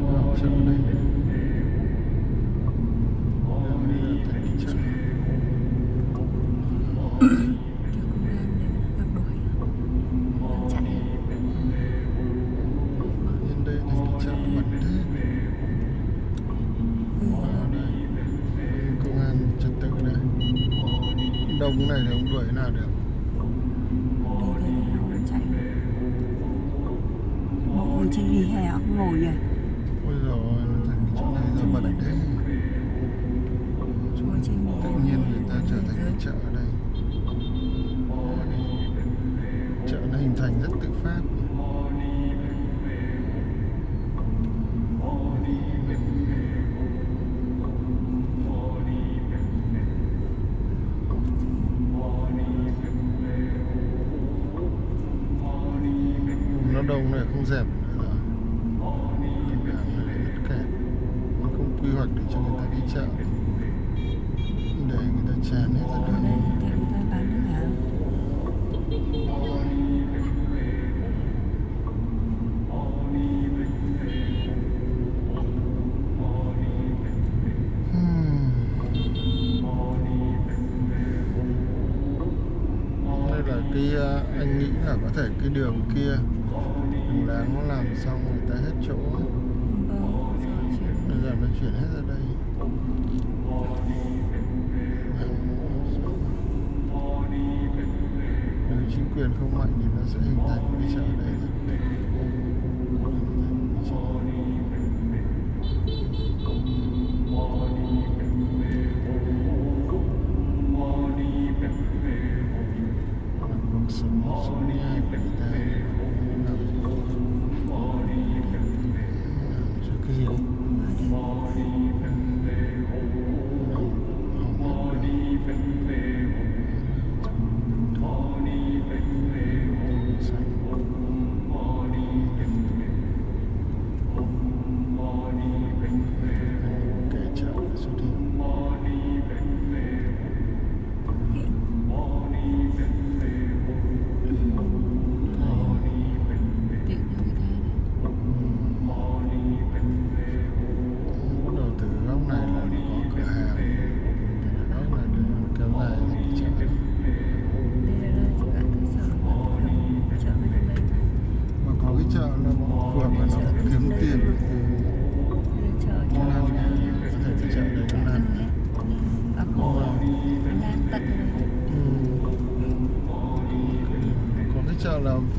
vào chợ đây vỉa hè không ngồi vậy ôi rồi thành chỗ này ngồi trên vỉa tự nhiên người ta trở thành cái chợ ở đây. Chợ nó hình thành rất tự phát. Nó đông này không dẹp nữa rồi Tình cảm này rất kẹt nó không quy hoạch để cho người ta đi chợ. Để người ta tràn hết đây là cái anh nghĩ là có thể cái đường kia. Đường láng nó làm xong người ta hết chỗ. Vâng bây giờ nó chuyển hết ra đây. Nếu chính quyền không mạnh thì nó sẽ hình thành cái chợ đây cuộc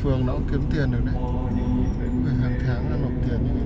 phường nó cũng kiếm tiền được đấy. Hàng tháng nó nộp tiền như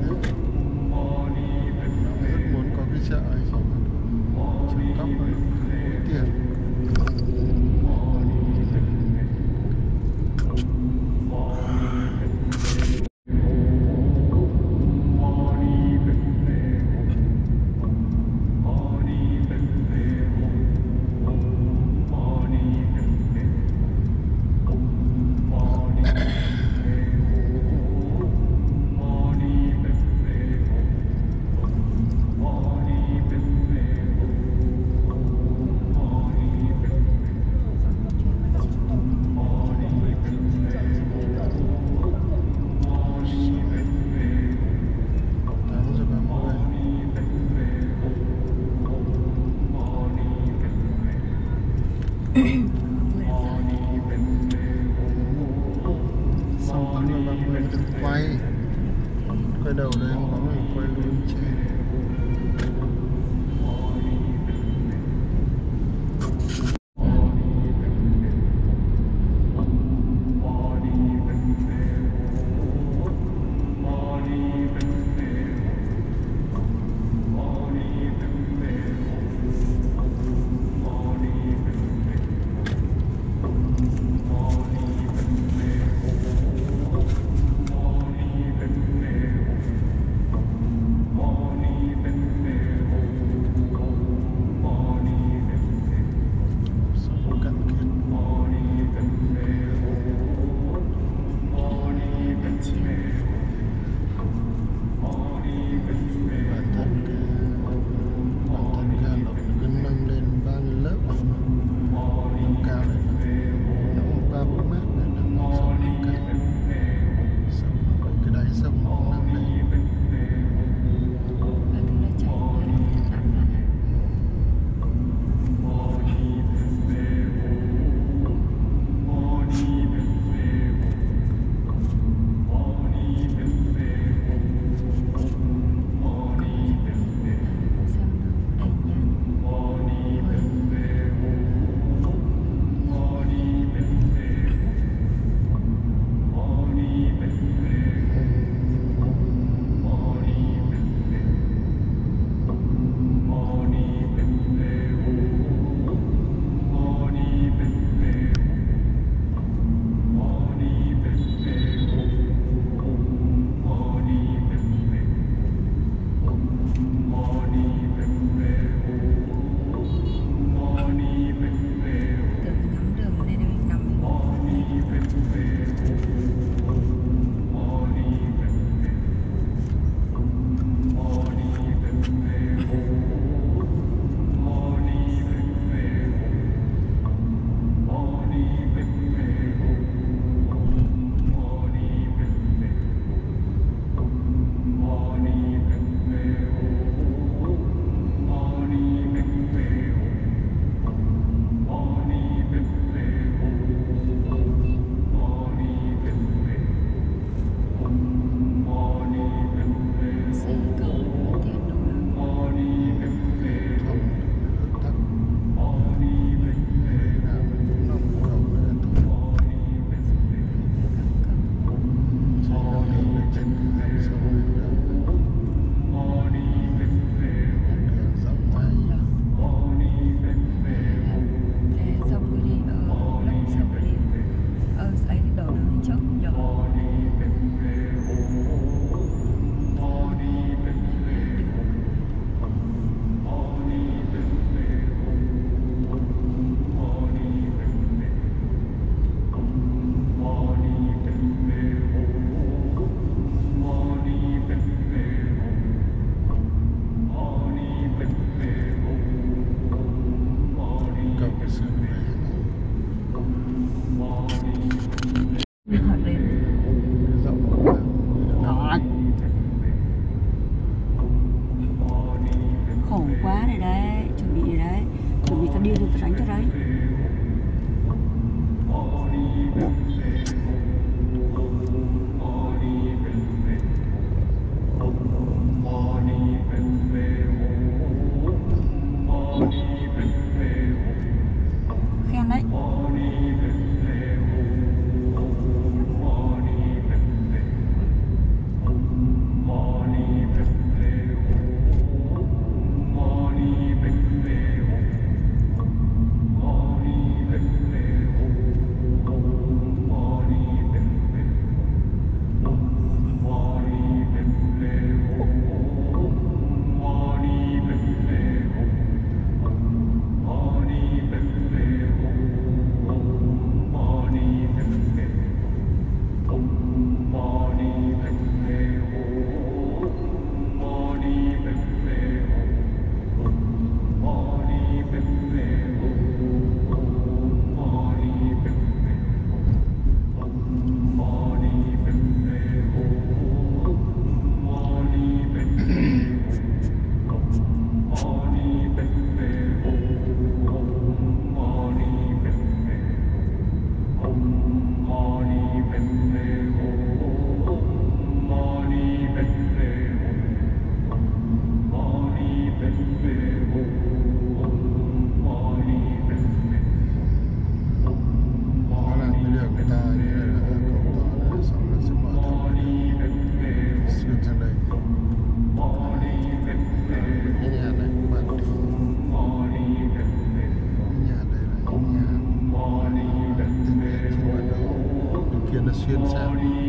Good sein.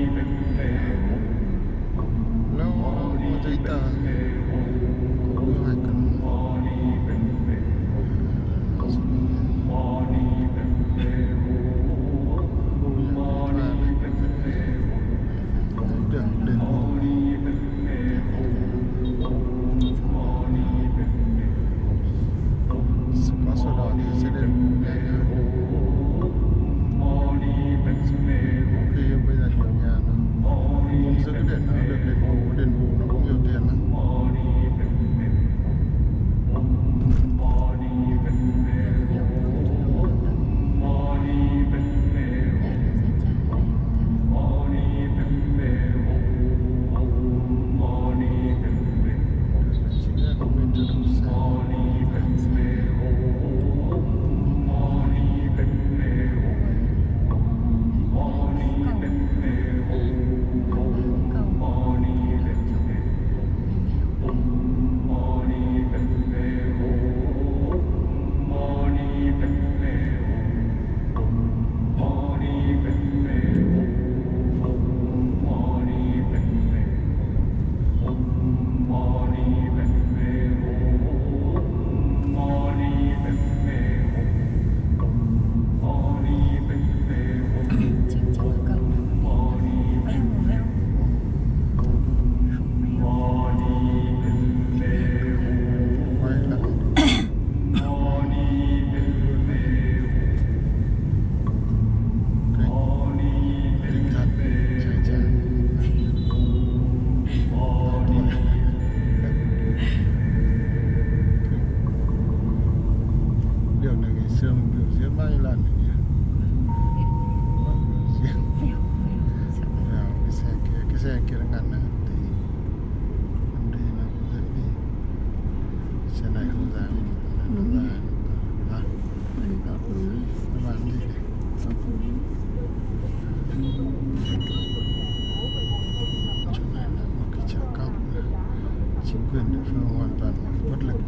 quyền địa phương hoàn toàn bất lực.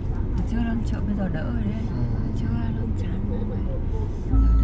Chưa đang chợ bây giờ đỡ rồi đấy. Ừ. chưa đang chán rồi.